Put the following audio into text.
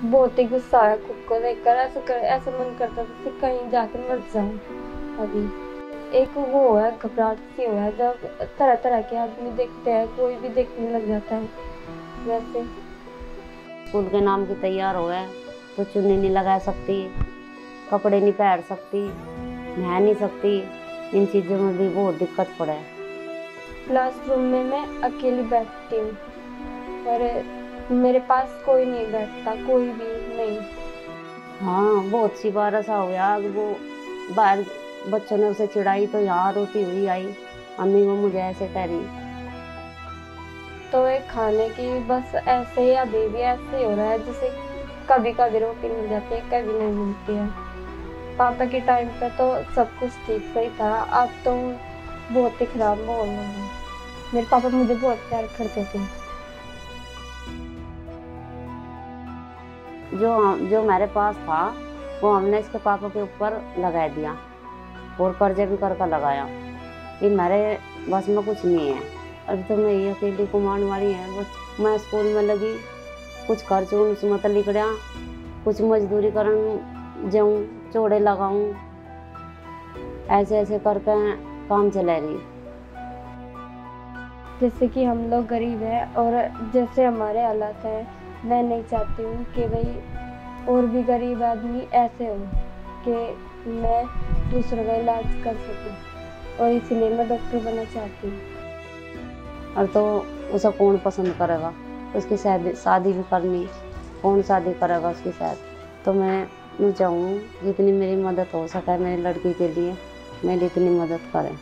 बहुत ही गुस्सा आया खुद को देखकर। ऐसा कर ऐसा मन करता था कि कहीं जाकर मर जाऊँ। अभी एक वो है घबराहट सी हुआ है जब तरह तरह के आदमी देखते हैं कोई भी देखने लग जाता है। वैसे स्कूल के नाम की तैयार हो गए तो चुन्नी नहीं लगा सकती कपड़े नहीं पहन सकती नहा नहीं सकती इन चीज़ों में भी बहुत दिक्कत पड़े। क्लासरूम में मैं अकेली बैठती हूँ। और मेरे पास कोई नहीं बैठता कोई भी नहीं। हाँ बहुत सी बार ऐसा हो गया वो बाहर बच्चों ने उसे चिढ़ाई तो यहाँ रोती हुई आई अम्मी वो मुझे ऐसे कह रही तो एक खाने की बस ऐसे ही अभी भी ऐसे ही हो रहा है जैसे कभी कभी रोटी मिल जाती है कभी नहीं मिलती है। पापा के टाइम पे तो सब कुछ ठीक सही था अब तो बहुत ही खराब माहौल है मेरे पापा मुझे बहुत प्यार करते थे। जो जो मेरे पास था, वो हमने इसके पापा के ऊपर लगा दिया। और कर्जे भी कर कर लगाया। कि मेरे बस में कुछ नहीं है। अभी तो मैं ये अकेली कुमार वाली है। बस मैं स्कूल में लगी। कुछ खर्च मत निकलिया कुछ मजदूरी करन जाऊँ, चौड़े लगाऊँ। ऐसे ऐसे करके काम चला रही। जैसे कि हम लोग गरीब हैं और जैसे हमारे हालात हैं मैं नहीं चाहती हूँ कि भाई और भी गरीब आदमी ऐसे हो कि मैं दूसरों का इलाज कर सकूँ। और इसलिए मैं डॉक्टर बनना चाहती हूँ। और तो उसे कौन पसंद करेगा? उसकी शादी शादी भी करनी। कौन शादी करेगा उसकी शादी तो मैं मैं चाहूँ जितनी मेरी मदद हो सके मेरी लड़की के लिए, मेरी इतनी मदद करें।